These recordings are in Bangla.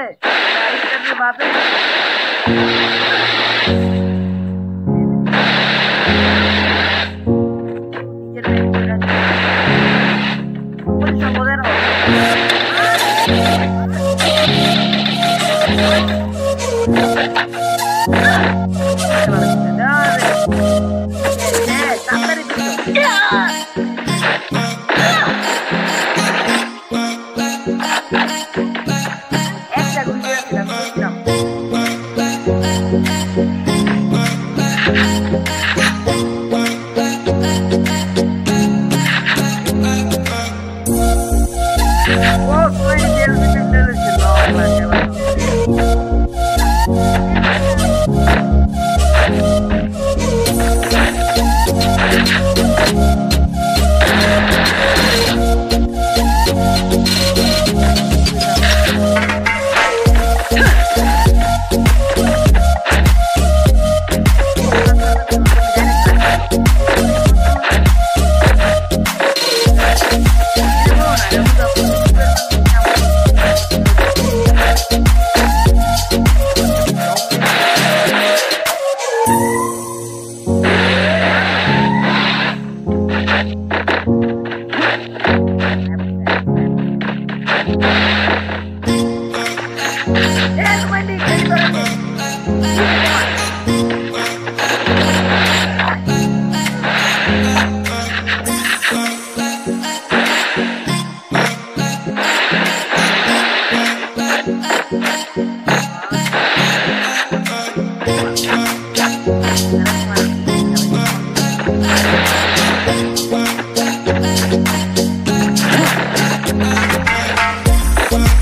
है। वापस Bye.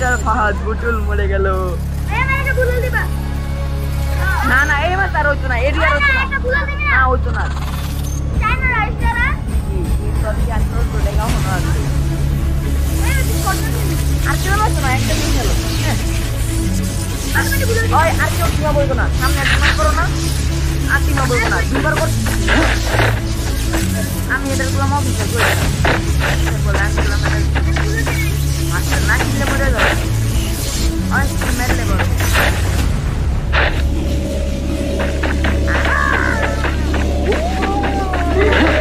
রাইস্টার ফাহাদ, বুটুল মরে গেল। না না মাস আর হইতো না এরিয়া হইতো না। না, হইতো না। আর কেউ হইতো না? একটা দিন গেল। আর কেউ টিমা বলতো না। সামনে টিমা করো না। আর টিমা বলতো না। দুবার আমি এদের গুলাম অফিসে করে বলে আমি Mastermind Laboratorio. Hoy primer laboratorio. Yeah.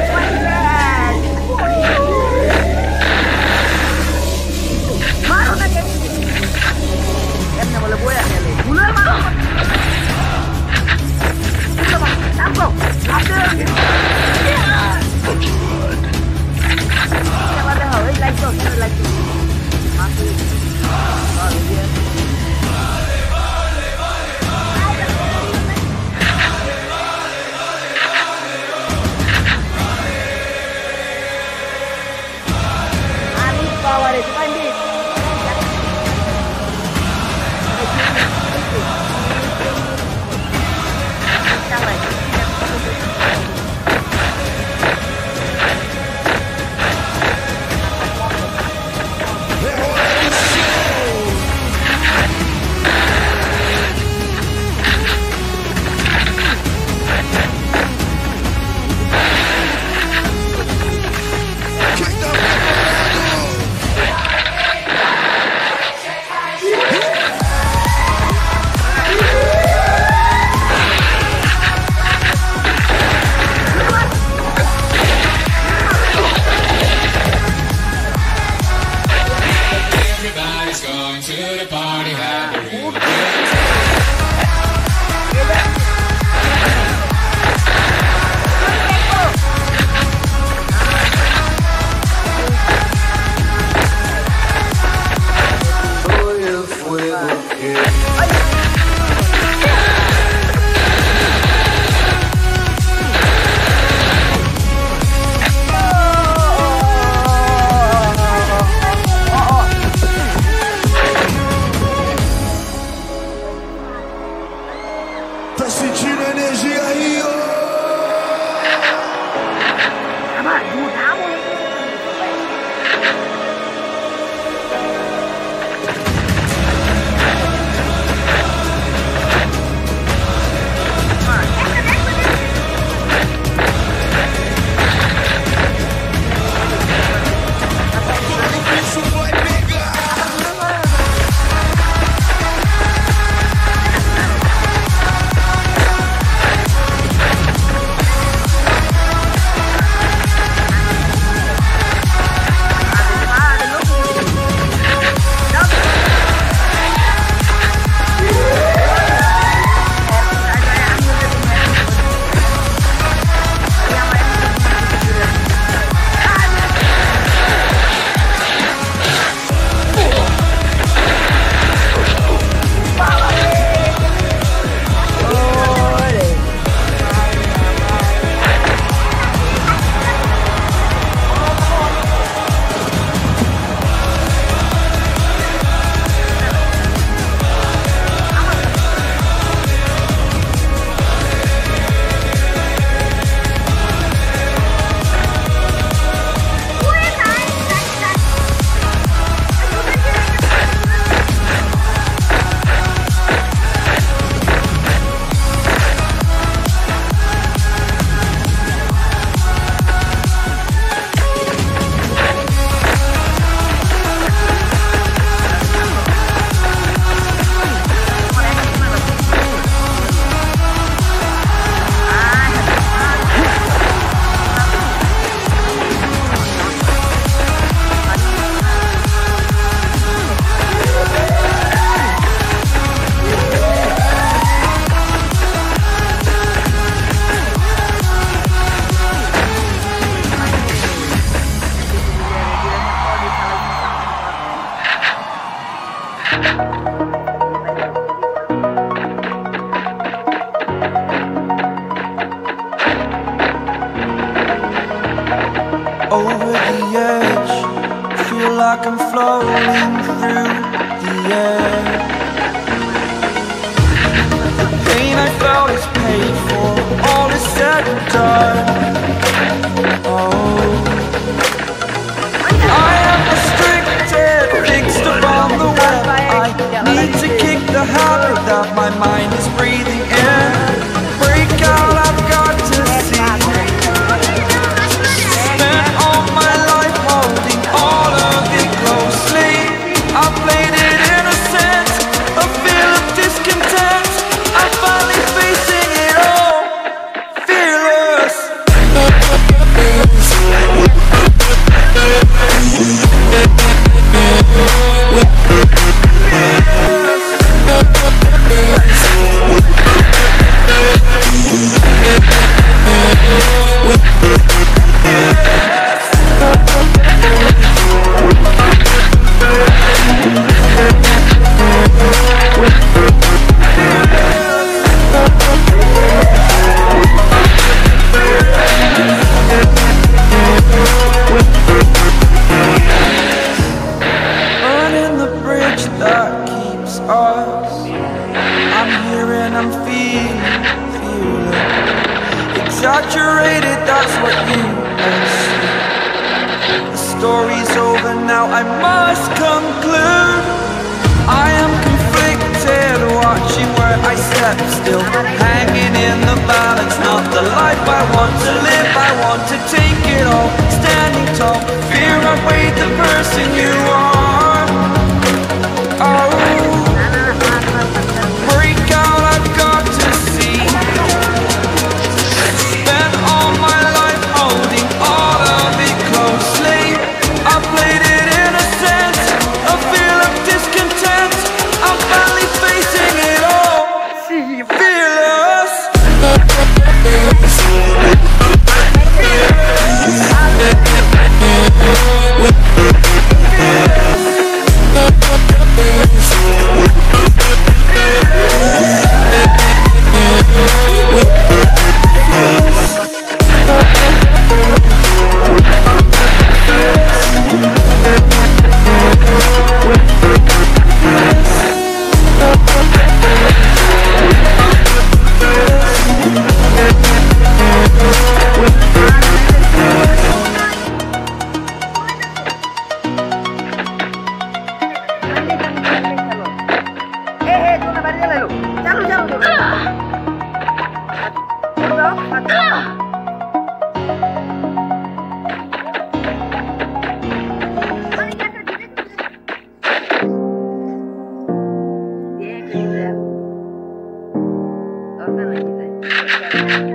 Over the edge, feel like I'm floating. I wait, the person you are. thank you